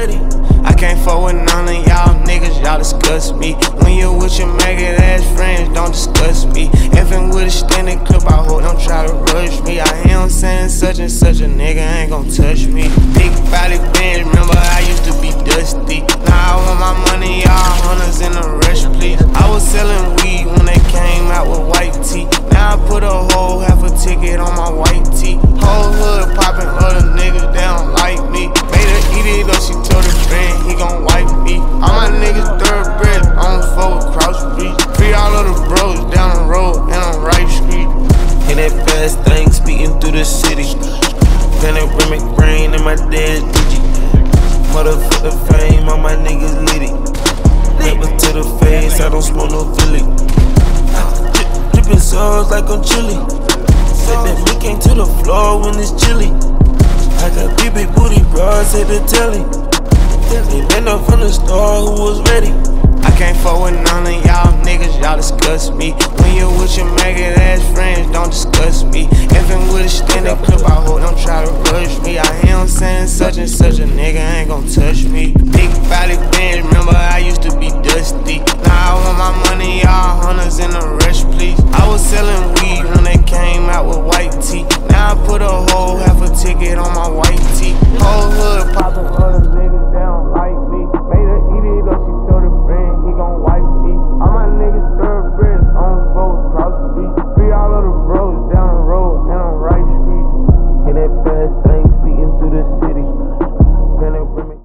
ready. I can't fuck with none of y'all niggas, y'all disgust me. When you with your maggot ass friends, don't discuss me. Effing with a standing clip, I hope don't try to rush me. I hear 'em saying such and such a nigga ain't gon' touch me. Big body Benz, remember I used to be dusty. Now I want my money, y'all hunters in a rush, please. I was selling weed when they came out with white tee. Now I put a whole half a ticket on my that fast thing speeding through the city. Panoramic brain in my dad's digi. Motherfucker fame, all my niggas litty. Never to the face, I don't smoke no Philly. Drip- Dripping sauce like I'm chili. Set that meat came to the floor when it's chilly. I got big big booty bras at the telly. They been up from the store who was ready. Fuck with none of y'all niggas, y'all disgust me. When you with your maggot ass friends, don't discuss me. Effing with a standard clip, I hope don't try to rush me. I hear him saying such and such a nigga ain't gon' touch me. Big body Benz, remember I used to be dusty. Now I want my money, y'all hunters in a rush, please. I was selling weed when they came out with white tee. Now I put a whole half a ticket on my white tee. Whole hood